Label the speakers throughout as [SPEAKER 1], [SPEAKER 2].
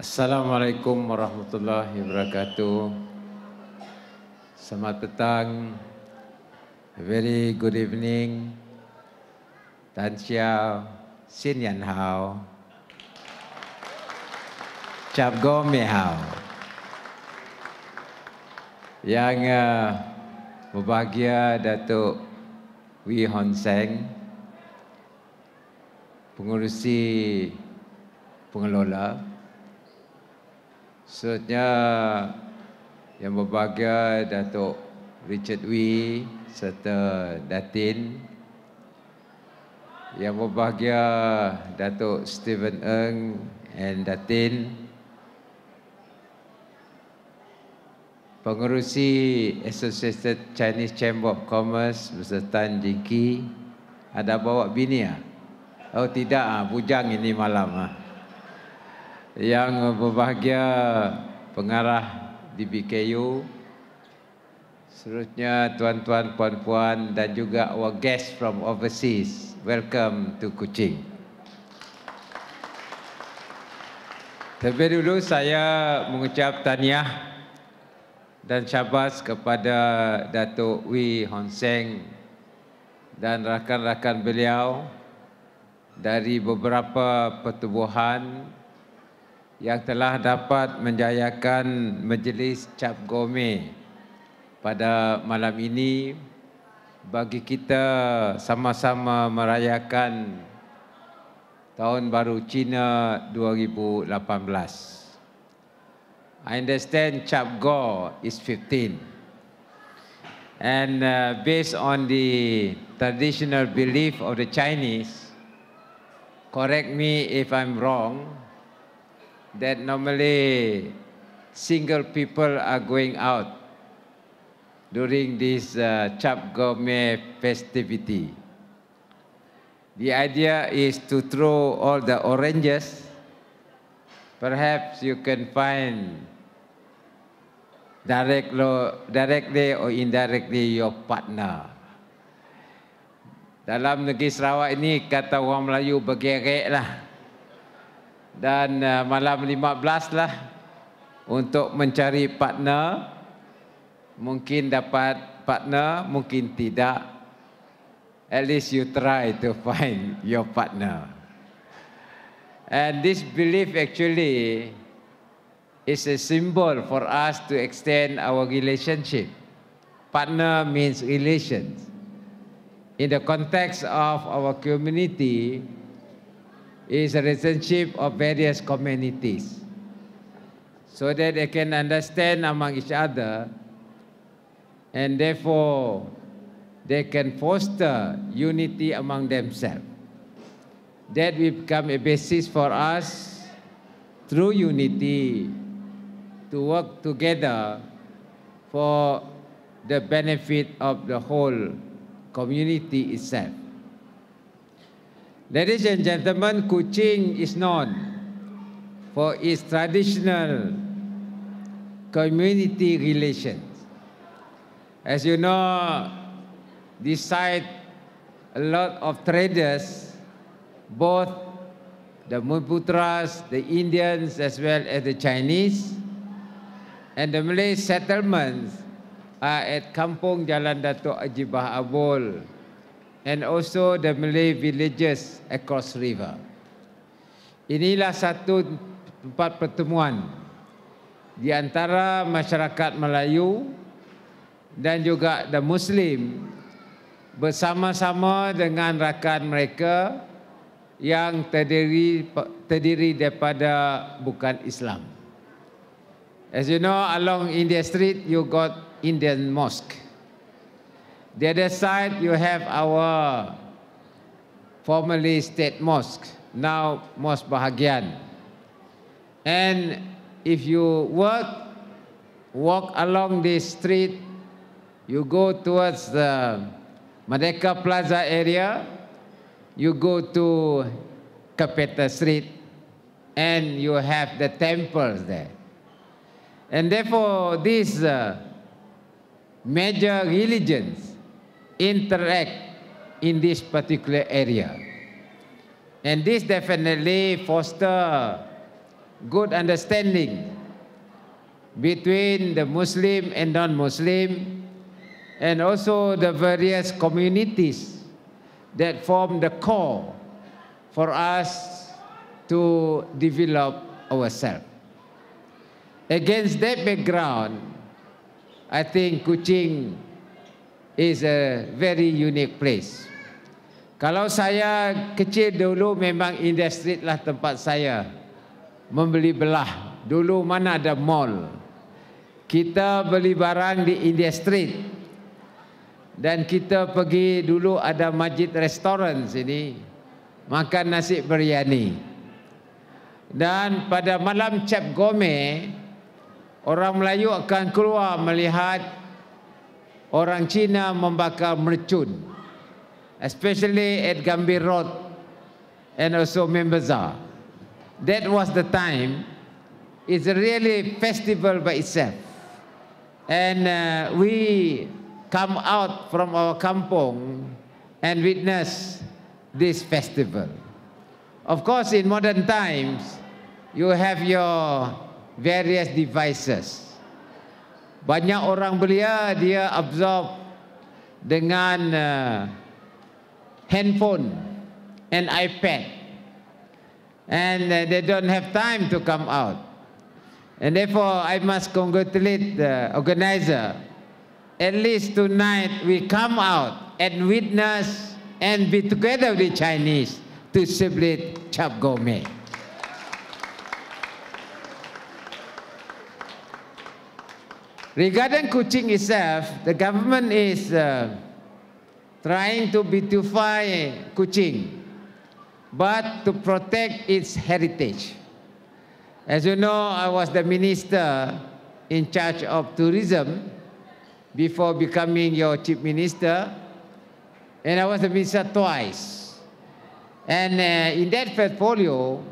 [SPEAKER 1] Assalamualaikum warahmatullahi wabarakatuh. Selamat petang. A very good evening. Tan Xiao, Xin Yan Hao. Cap Go Me Hao. Yang uh, berbahagia Datuk Wee Hon Seng, pengurusi pengelola, Seterusnya yang berbahagia Datuk Richard Wee serta Datin. Yang berbahagia Datuk Stephen Eng and Datin. Pengurusi Associated Chinese Chamber of Commerce beserta Tan Jingki. Ada bawa bini ah? Oh tidak ah, bujang ini malam ah yang berbahagia pengarah di BKU, seterusnya tuan-tuan, puan-puan dan juga our guests from overseas. Welcome to Kuching. Terlebih dulu saya mengucap tahniah dan syabas kepada Datuk Wee Hon Seng dan rakan-rakan beliau dari beberapa pertubuhan yang telah dapat menjayakan majlis Cap Gome pada malam ini bagi kita sama-sama merayakan Tahun Baru Cina 2018. I understand Cap Go is 15. And uh, based on the traditional belief of the Chinese, correct me if I'm wrong, that normally single people are going out during this uh, Chap Gourmet festivity. The idea is to throw all the oranges. Perhaps you can find directly, directly or indirectly your partner. Dalam negeri Sarawak ini kata orang Melayu bergerek lah dan uh, malam 15 lah untuk mencari partner. Mungkin dapat partner mungkin tidak. At least you try to find your partner. And this belief actually is a symbol for us to extend our relationship. Partner means relations. In the context of our community is a relationship of various communities so that they can understand among each other and therefore they can foster unity among themselves. That will become a basis for us through unity to work together for the benefit of the whole community itself. Ladies and gentlemen, Kuching is known for its traditional community relations. As you know, this site, a lot of traders, both the Muputras, the Indians, as well as the Chinese, and the Malay settlements are at Kampung Jalan Datuk Ajibah Abul, and also the Malay villages across river. Inilah satu tempat pertemuan di antara masyarakat Melayu dan juga the Muslim bersama-sama dengan rakan mereka yang terdiri terdiri daripada bukan Islam. As you know, along India Street, you got Indian Mosque. The other side, you have our formerly state mosque, now Mosque Bahagian. And if you work, walk along this street, you go towards the Madeka Plaza area, you go to Kapeta Street, and you have the temples there. And therefore, these uh, major religions interact in this particular area. And this definitely foster good understanding between the Muslim and non-Muslim and also the various communities that form the core for us to develop ourselves. Against that background, I think Kuching is a very unique place. Kalau saya kecil dulu memang industri lah tempat saya membeli belah. Dulu mana ada mall. Kita beli barang di industri. Dan kita pergi dulu ada masjid restoran sini. Makan nasi biryani. Dan pada malam cap gome, Orang Melayu akan keluar melihat orang Cina membakar mercun. Especially at Gambir Road and also Membazar. That was the time. It's a really festival by itself. And uh, we come out from our kampong and witness this festival. Of course, in modern times, you have your various devices. Banyak orang belia dia absorb dengan uh, handphone and iPad. And uh, they don't have time to come out. And therefore, I must congratulate the organizer. At least tonight, we come out and witness and be together with the Chinese to celebrate Chap Gourmet. Regarding Kuching itself, the government is uh, trying to beautify Kuching, but to protect its heritage. As you know, I was the minister in charge of tourism before becoming your chief minister, and I was the minister twice. And uh, in that portfolio,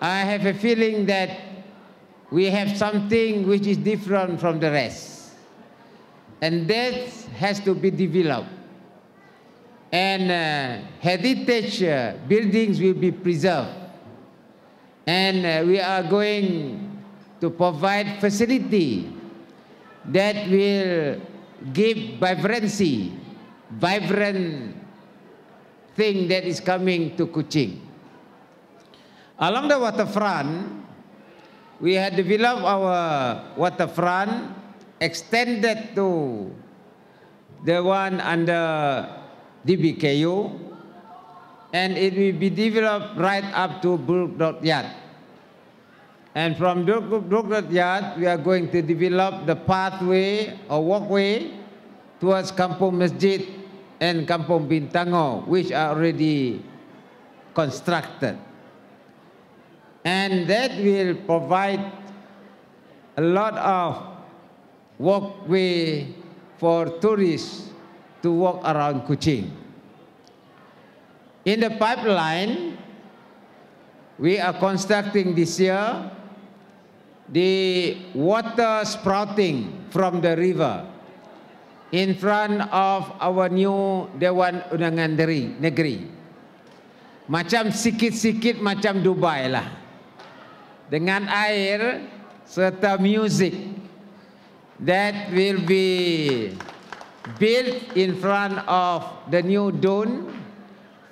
[SPEAKER 1] I have a feeling that we have something which is different from the rest. And that has to be developed. And uh, heritage uh, buildings will be preserved. And uh, we are going to provide facility that will give vibrancy, vibrant thing that is coming to Kuching. Along the waterfront, we had developed our waterfront extended to the one under DBKU and it will be developed right up to Brook Yard. And from Brook Yard, we are going to develop the pathway or walkway towards Kampung Masjid and Kampung Bintango, which are already constructed. And that will provide a lot of walkway for tourists to walk around Kuching. In the pipeline, we are constructing this year the water sprouting from the river in front of our new Dewan Undangan Negeri. Macam sikit-sikit macam Dubai lah dengan air serta music that will be built in front of the new dune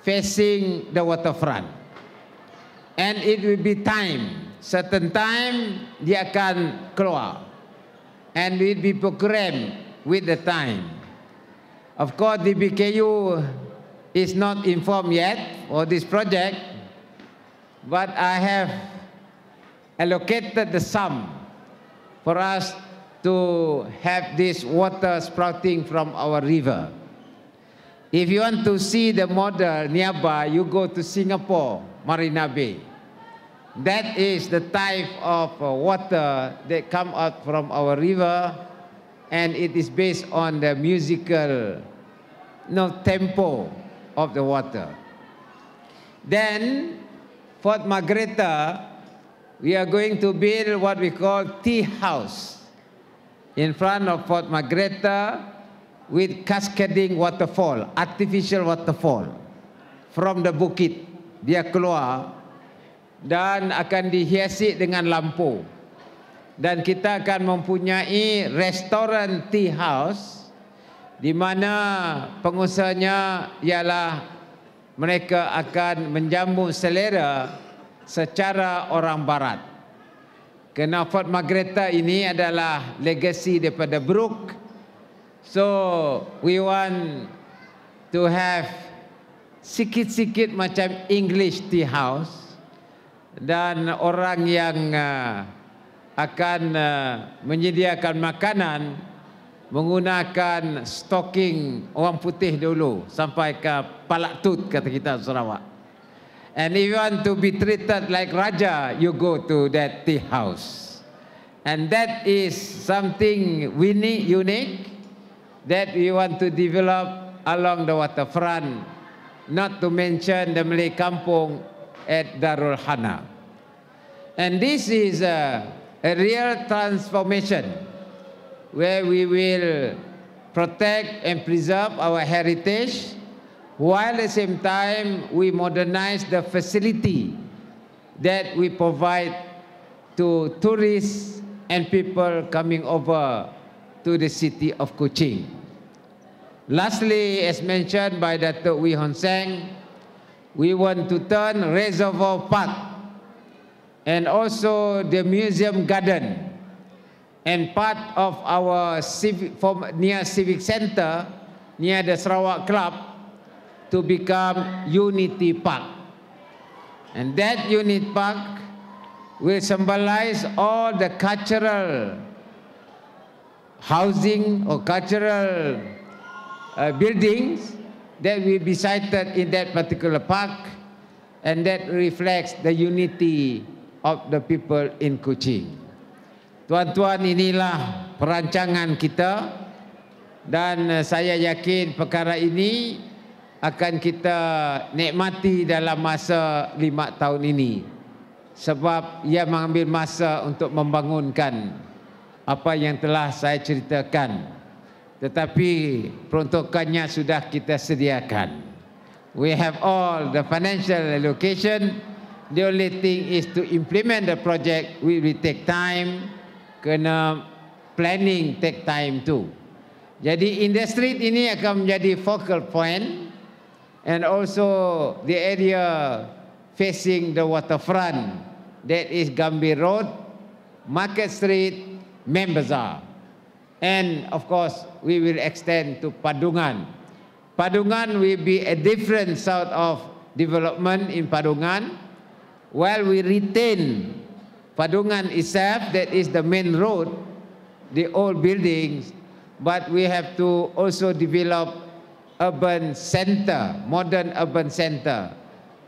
[SPEAKER 1] facing the waterfront. And it will be time, certain time dia akan keluar. And will be programmed with the time. Of course, the BKU is not informed yet for this project, but I have allocated the sum for us to have this water sprouting from our river. If you want to see the model nearby, you go to Singapore, Marina Bay. That is the type of uh, water that come out from our river and it is based on the musical no, tempo of the water. Then, Fort Margareta we are going to build what we call tea house in front of Fort Margareta with cascading waterfall, artificial waterfall from the bukit. Dia keluar dan akan dihiasi dengan lampu. Dan kita akan mempunyai restoran tea house di mana pengusahanya ialah mereka akan menjamu selera secara orang barat. Kerana Fort Margrethe ini adalah legasi daripada Brook. So we want to have sikit-sikit macam English tea house dan orang yang uh, akan uh, menyediakan makanan menggunakan stocking orang putih dulu sampai ke Palak Tut kata kita Sarawak. And if you want to be treated like raja, you go to that tea house. And that is something unique that we want to develop along the waterfront not to mention the Malay Kampung at Darul Hana. And this is a, a real transformation where we will protect and preserve our heritage while at the same time we modernize the facility that we provide to tourists and people coming over to the city of Kuching. Lastly, as mentioned by Dr. Wee Hon Seng, we want to turn Reservoir Park and also the museum garden and part of our civic, near civic center near the Sarawak Club to become Unity Park. And that Unity Park will symbolize all the cultural housing or cultural uh, buildings that will be sited in that particular park and that reflects the unity of the people in Kuching. Tuan-tuan inilah perancangan kita dan uh, saya yakin perkara ini akan kita nikmati dalam masa lima tahun ini sebab ia mengambil masa untuk membangunkan apa yang telah saya ceritakan tetapi peruntukannya sudah kita sediakan. We have all the financial allocation. The only thing is to implement the project. Will take time. Kena planning take time too. Jadi industri ini akan menjadi focal point and also the area facing the waterfront that is Gambir Road, Market Street, Membazar. And of course, we will extend to Padungan. Padungan will be a different sort of development in Padungan, while we retain Padungan itself, that is the main road, the old buildings, but we have to also develop urban center, modern urban center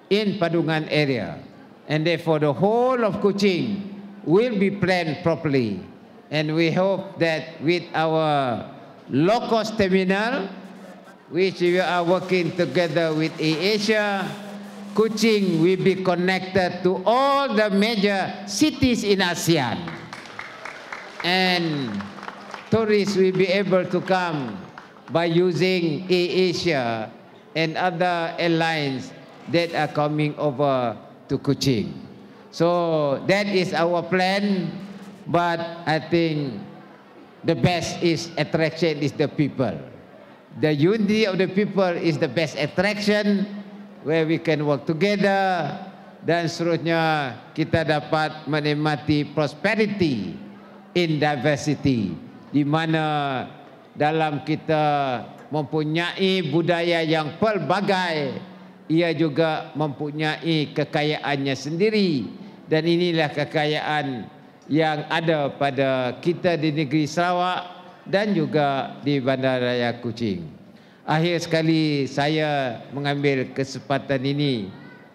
[SPEAKER 1] in Padungan area. And therefore, the whole of Kuching will be planned properly. And we hope that with our low-cost terminal, which we are working together with Asia, Kuching will be connected to all the major cities in ASEAN. And tourists will be able to come by using Asia and other airlines that are coming over to Kuching. So that is our plan but I think the best is attraction is the people. The unity of the people is the best attraction where we can work together dan seterusnya kita dapat menikmati prosperity in diversity di mana dalam kita mempunyai budaya yang pelbagai ia juga mempunyai kekayaannya sendiri dan inilah kekayaan yang ada pada kita di negeri Sarawak dan juga di Bandaraya Kuching. Akhir sekali saya mengambil kesempatan ini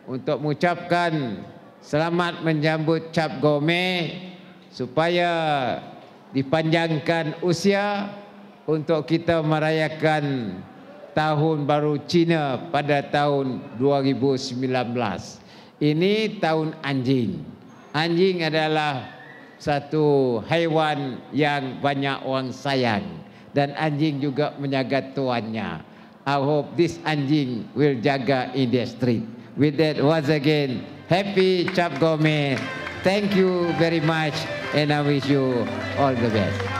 [SPEAKER 1] untuk mengucapkan selamat menyambut Cap Gome supaya dipanjangkan usia untuk kita merayakan tahun baru Cina pada tahun 2019. Ini tahun anjing. Anjing adalah satu haiwan yang banyak orang sayang dan anjing juga menjaga tuannya. I hope this anjing will jaga in the street. With that, once again, Happy Cap Gome. Thank you very much and I wish you all the best.